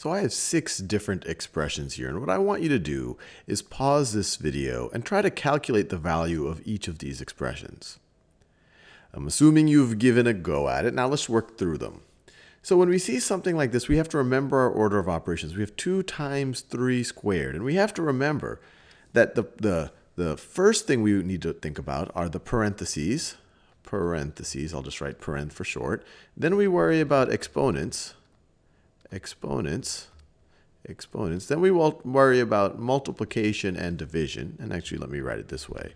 So I have six different expressions here, and what I want you to do is pause this video and try to calculate the value of each of these expressions. I'm assuming you've given a go at it. Now let's work through them. So when we see something like this, we have to remember our order of operations. We have 2 times 3 squared, and we have to remember that the, the, the first thing we need to think about are the parentheses. Parentheses, I'll just write parent for short. Then we worry about exponents exponents, exponents. Then we won't worry about multiplication and division. And actually, let me write it this way.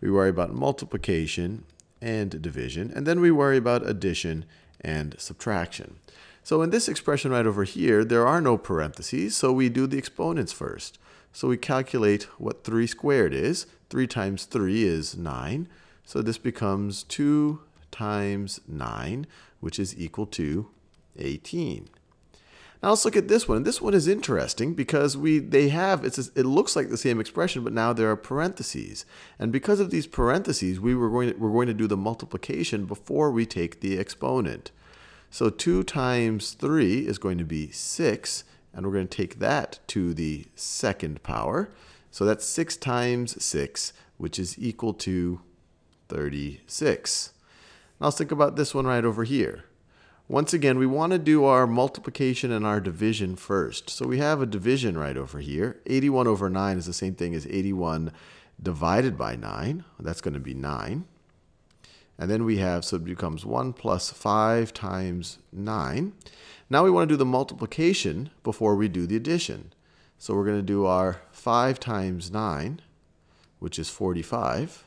We worry about multiplication and division. And then we worry about addition and subtraction. So in this expression right over here, there are no parentheses, so we do the exponents first. So we calculate what 3 squared is. 3 times 3 is 9. So this becomes 2 times 9, which is equal to 18. Now let's look at this one. This one is interesting because we they have it's a, it looks like the same expression, but now there are parentheses. And because of these parentheses, we were going to, we're going to do the multiplication before we take the exponent. So 2 times 3 is going to be 6, and we're going to take that to the second power. So that's 6 times 6, which is equal to 36. Now let's think about this one right over here. Once again, we want to do our multiplication and our division first. So we have a division right over here. 81 over 9 is the same thing as 81 divided by 9. That's going to be 9. And then we have, so it becomes 1 plus 5 times 9. Now we want to do the multiplication before we do the addition. So we're going to do our 5 times 9, which is 45.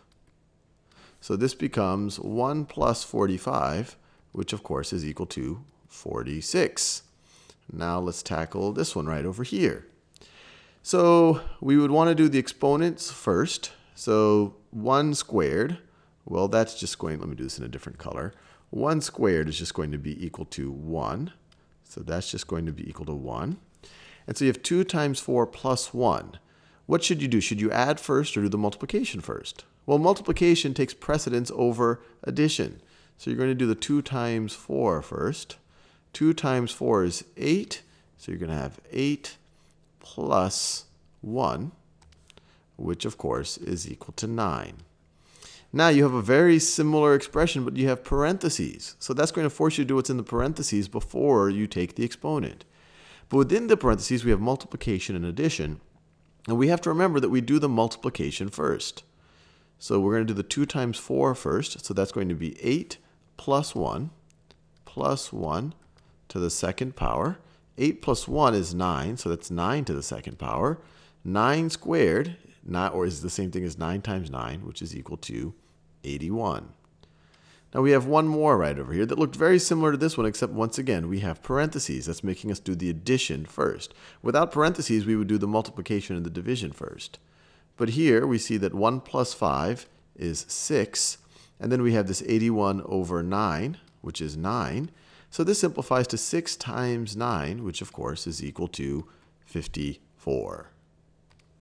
So this becomes 1 plus 45, which of course is equal to 46. Now let's tackle this one right over here. So we would want to do the exponents first. So 1 squared, well that's just going, let me do this in a different color. 1 squared is just going to be equal to 1. So that's just going to be equal to 1. And so you have 2 times 4 plus 1. What should you do? Should you add first or do the multiplication first? Well, multiplication takes precedence over addition. So you're going to do the 2 times 4 first. 2 times 4 is 8. So you're going to have 8 plus 1, which of course is equal to 9. Now you have a very similar expression, but you have parentheses. So that's going to force you to do what's in the parentheses before you take the exponent. But within the parentheses, we have multiplication and addition. And we have to remember that we do the multiplication first. So we're going to do the 2 times 4 first. So that's going to be 8 plus 1 plus 1 to the second power. 8 plus 1 is 9, so that's 9 to the second power. 9 squared, not, or is the same thing as 9 times 9, which is equal to 81. Now we have one more right over here that looked very similar to this one, except once again, we have parentheses. That's making us do the addition first. Without parentheses, we would do the multiplication and the division first. But here we see that 1 plus 5 is 6, and then we have this 81 over 9, which is 9. So this simplifies to 6 times 9, which of course is equal to 54.